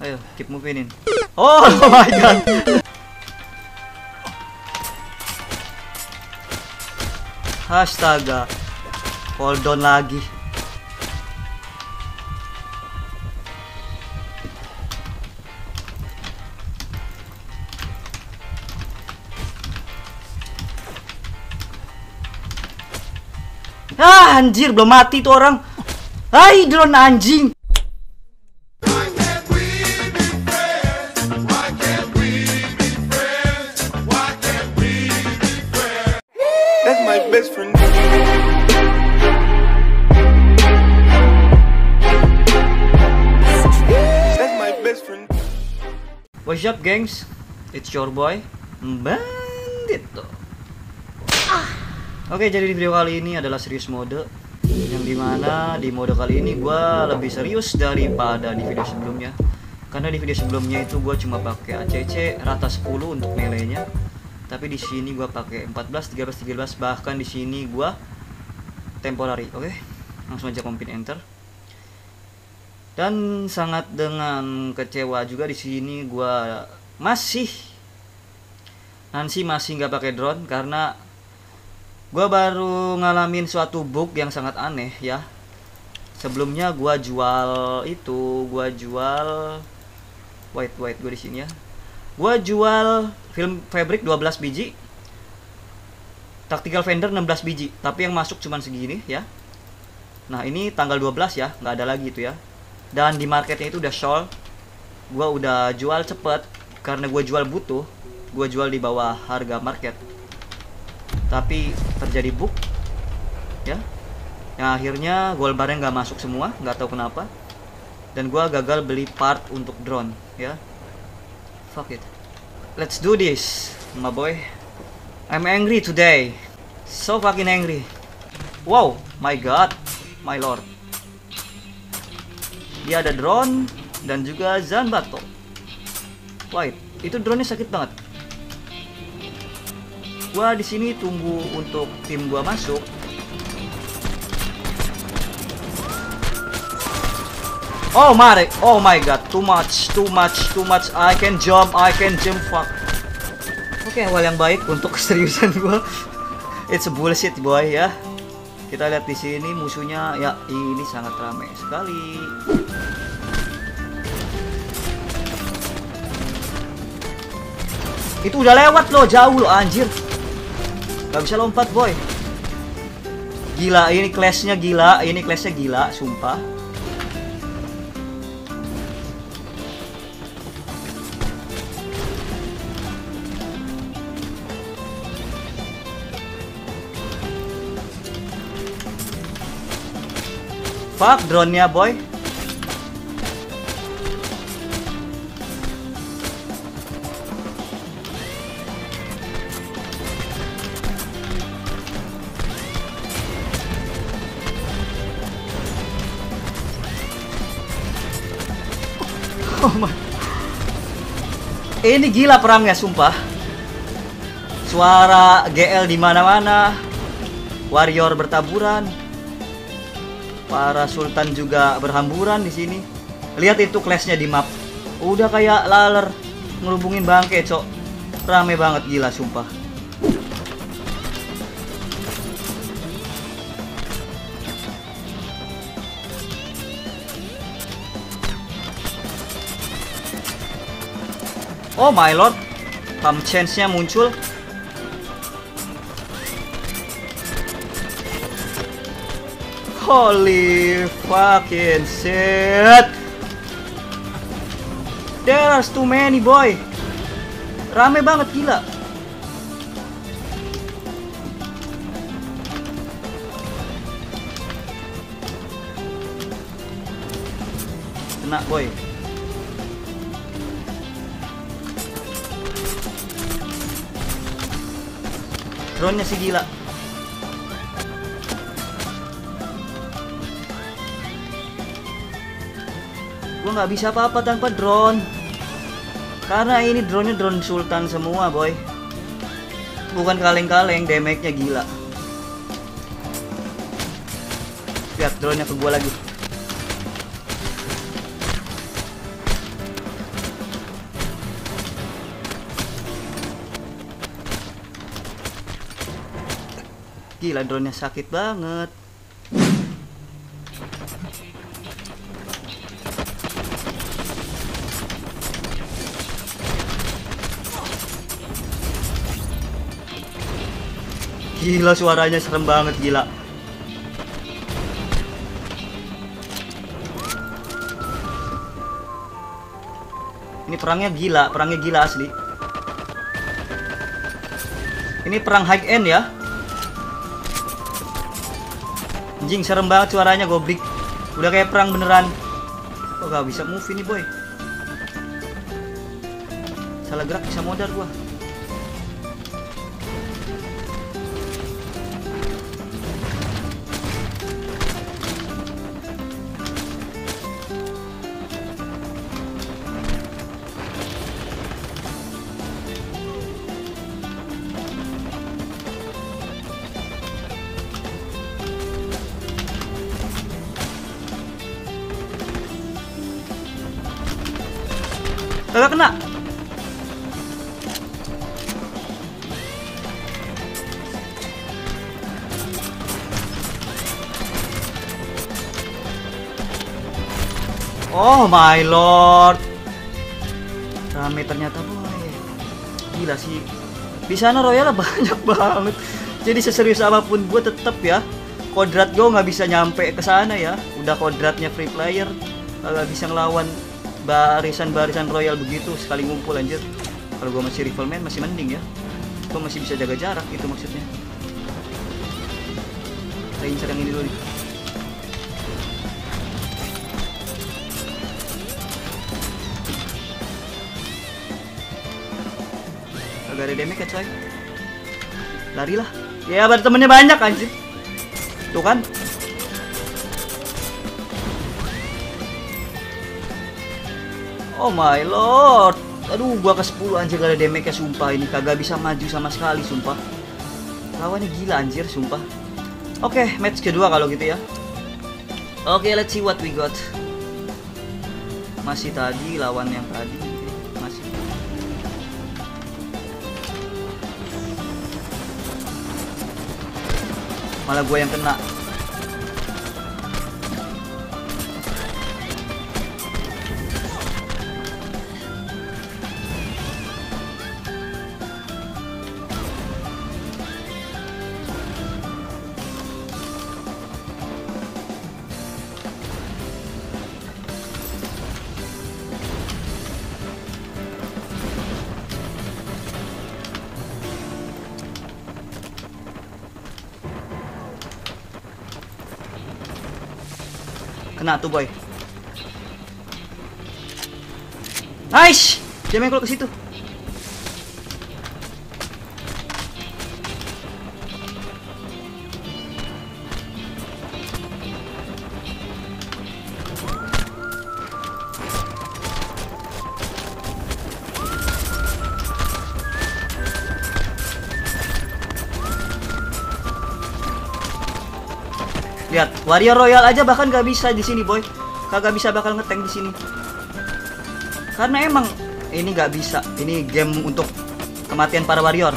Ayo, keep moving in. Oh my god. Astaga. Hold on lagi. Ah, anjir, belum mati tuh orang. Hai, drone anjing. Up, gengs? It's your boy, Bandit. Oke, jadi di video kali ini adalah serius mode. Yang di mana di mode kali ini gue lebih serius daripada di video sebelumnya. Karena di video sebelumnya itu gue cuma pakai ACC rata 10 untuk melee-nya. Tapi di sini gue pakai 14 13 13 bahkan di sini gue temporary oke? Langsung aja kompin enter dan sangat dengan kecewa juga di sini gua masih Nancy masih nggak pakai drone karena gua baru ngalamin suatu bug yang sangat aneh ya. Sebelumnya gua jual itu gua jual wait wait gue di sini ya. Gua jual film fabric 12 biji tactical vendor 16 biji tapi yang masuk cuman segini ya. Nah ini tanggal 12 ya nggak ada lagi itu ya dan di marketnya itu udah sold. Gua udah jual cepet. Karena gue jual butuh gue jual di bawah harga market. Tapi terjadi bug ya. Yang akhirnya gold barnya nggak masuk semua nggak tahu kenapa. Dan gua gagal beli part untuk drone ya. Fuck it. Let's do this my boy. I'm angry today. So fucking angry. Wow my god my lord dia ada drone dan juga Zanbato. Wait, itu drone-nya sakit banget. Gua di sini tunggu untuk tim gua masuk. Oh my, oh my god, too much, too much, too much. I can jump, I can jump, fuck. Oke, awal yang baik untuk keseriusan gua. It's a bullshit boy ya. Kita lihat di sini musuhnya ya ini sangat ramai sekali. Itu udah lewat loh, jauh loh anjir. Gak bisa lompat, boy. Gila, ini clash-nya gila, ini clash-nya gila, sumpah. Fuck drone-nya, boy. Oh. Ini gila perangnya, sumpah. Suara GL di mana-mana. Warrior bertaburan. Para sultan juga berhamburan di sini. Lihat itu clash-nya di map. Udah kayak laler ngerubungin bangke, Cok. Rame banget gila, sumpah. Oh my lord, pump chance-nya muncul. Holy fucking shit. There's too many boy. Rame banget gila. Kena boy. Drone-nya si gila. Gue nggak bisa apa-apa tanpa drone. Karena ini drone-nya drone sultan semua, boy. Bukan kaleng-kaleng, damage-nya gila. Lihat drone-nya ke gue lagi. Gila drone-nya sakit banget. Gila suaranya serem banget gila. Ini perangnya gila, perangnya gila asli. Ini perang high end ya. Anjing serem banget suaranya goblik. Udah kayak perang beneran. Oh gak bisa move ini boy. Salah gerak bisa modar gua. Kagak kena. Oh my lord. Rame ternyata boy. Gila sih. Di sana royal banyak banget. Jadi seserius apa pun gue tetep ya. Kodrat gue nggak bisa nyampe ke sana ya. Udah kodratnya free player. Nggak bisa ngelawan barisan-barisan royal begitu sekali ngumpul anjir. Kalau gue masih rifleman masih mending ya. Gue masih bisa jaga jarak itu maksudnya. Kita incar yang ini dulu nih. Agak ada damage ya coy Larilah Ya temennya banyak anjir Tuh kan Oh my lord. Aduh gua ke 10 anjir gak ada damage ya sumpah. Ini kagak bisa maju sama sekali sumpah. Lawannya gila anjir sumpah. Oke match kedua kalau gitu ya. Oke let's see what we got. Masih tadi lawan yang tadi Masih. Malah gue yang kena Kena tuh boy. Nice. Dia main ke situ. Warrior Royal aja bahkan gak bisa di sini, boy. Kagak bisa bakal ngetank di sini. Karena emang ini gak bisa. Ini game untuk kematian para warrior.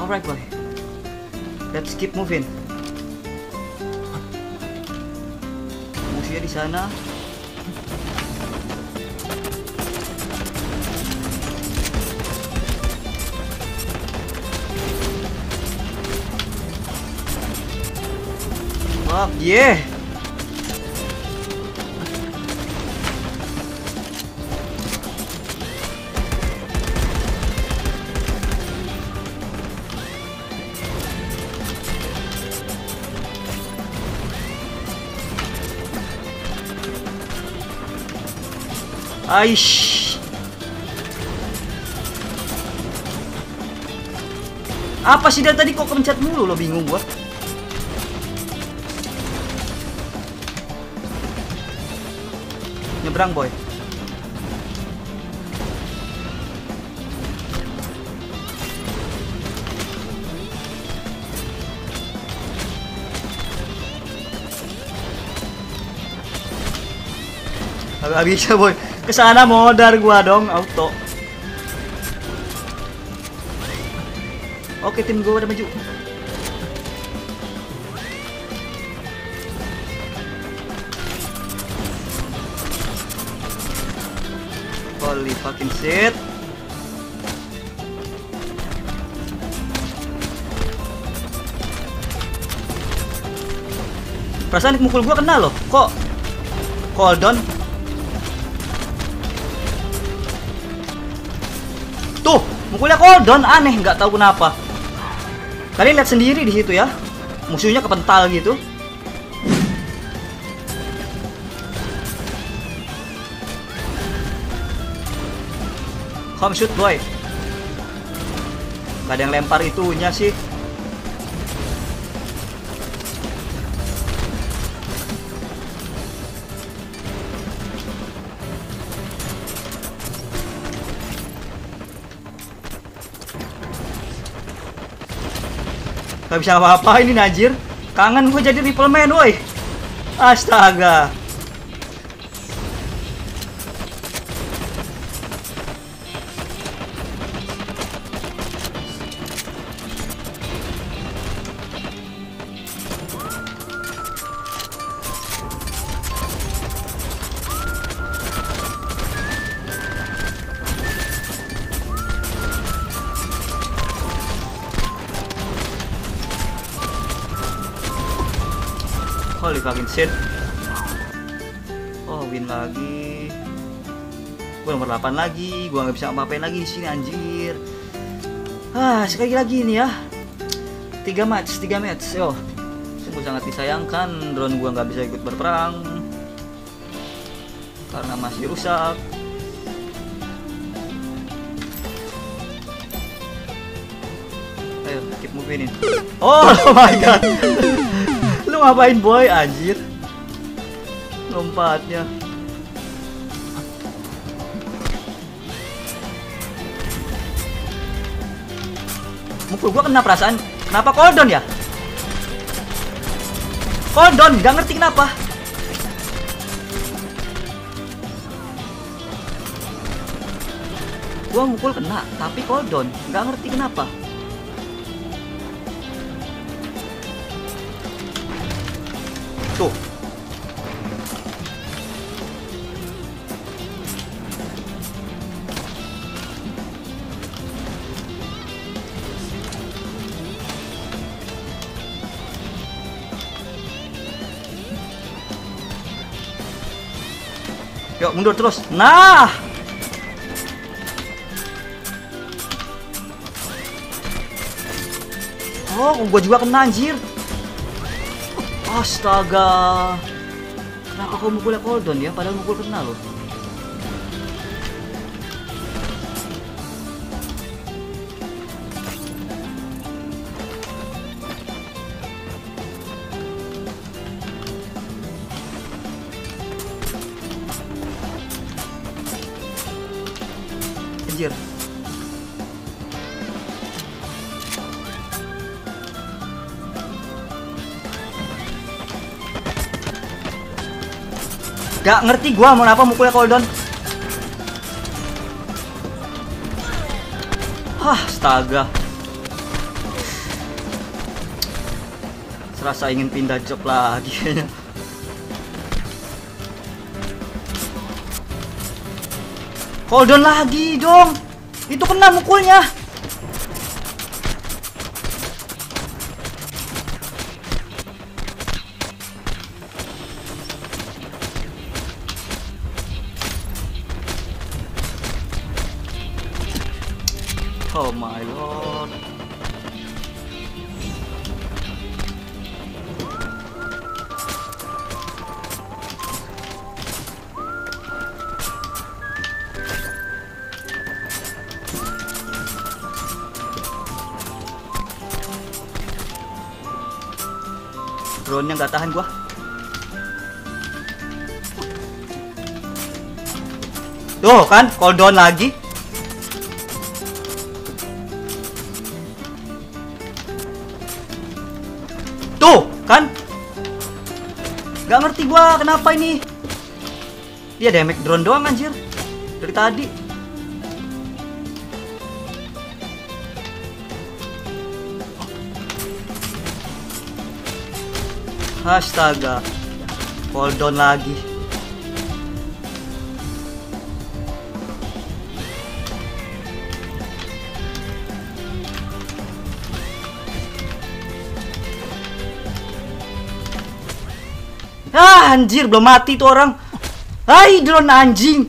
Alright, boy. Let's keep moving. Musuhnya di sana. Fuck yeah. Aish. Apa sih dia tadi kok kemencet mulu lo bingung gua. Nyebrang boy. Agak bisa boy. Ke sana modar gua dong auto. Oke, tim gue udah maju. Holy fucking shit. Perasaan mukul gua kena loh. Kok cooldown? Tuh, mukulnya cooldown aneh nggak tahu kenapa. Kalian lihat sendiri di situ ya. Musuhnya kepental gitu. Come shoot boy. Gak ada yang lempar itunya sih. Gak bisa apa-apa ini anjir. Kangen gue jadi rifle man woi. Astaga. Fucking shit. Oh, win lagi. Gue nomor 8 lagi. Gua nggak bisa ngapain lagi di sini anjir. Ah, sekali lagi nih ya. 3 match, 3 match. Yo. Sungguh sangat disayangkan drone gua nggak bisa ikut berperang karena masih rusak. Ayo, keep moving in. Oh, oh my god. Ngapain boy anjir? Lompatnya. Mukul gua kena perasaan. Kenapa cooldown ya? Cooldown, gak ngerti kenapa. Gua mukul kena, tapi cooldown, nggak ngerti kenapa. Yuk mundur terus. Nah. Oh, gua juga kena anjir. Astaga. Kenapa kau mukulnya cooldown ya? Padahal mukul kena loh. Gak ngerti gua mau apa mukulnya cooldown. Hah, astaga. Serasa ingin pindah job lagi kayaknya. Cooldown lagi dong. Itu kena mukulnya. Oh my lord. Drone-nya nggak tahan gua. Tuh kan, cooldown lagi. kan? Gak ngerti gua kenapa ini. Dia damage drone doang anjir. Dari tadi. Astaga. Hold down lagi. Ah, anjir, belum mati tuh orang. Hai, drone anjing.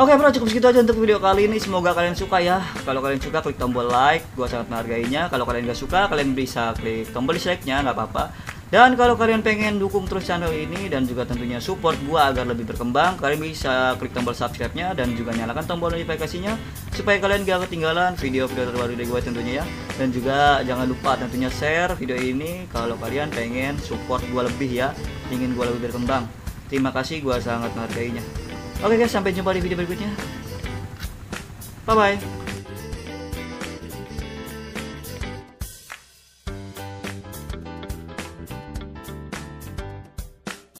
Oke bro, cukup segitu aja untuk video kali ini. Semoga kalian suka ya. Kalau kalian suka, klik tombol like. Gua sangat menghargainya. Kalau kalian gak suka, kalian bisa klik tombol dislike-nya, nggak apa-apa. Dan kalau kalian pengen dukung terus channel ini dan juga tentunya support gua agar lebih berkembang, kalian bisa klik tombol subscribe-nya dan juga nyalakan tombol notifikasinya supaya kalian gak ketinggalan video-video terbaru dari gue tentunya ya. Dan juga jangan lupa tentunya share video ini kalau kalian pengen support gua lebih ya, ingin gua lebih berkembang. Terima kasih, gua sangat menghargainya. Oke guys, sampai jumpa di video berikutnya. Bye bye.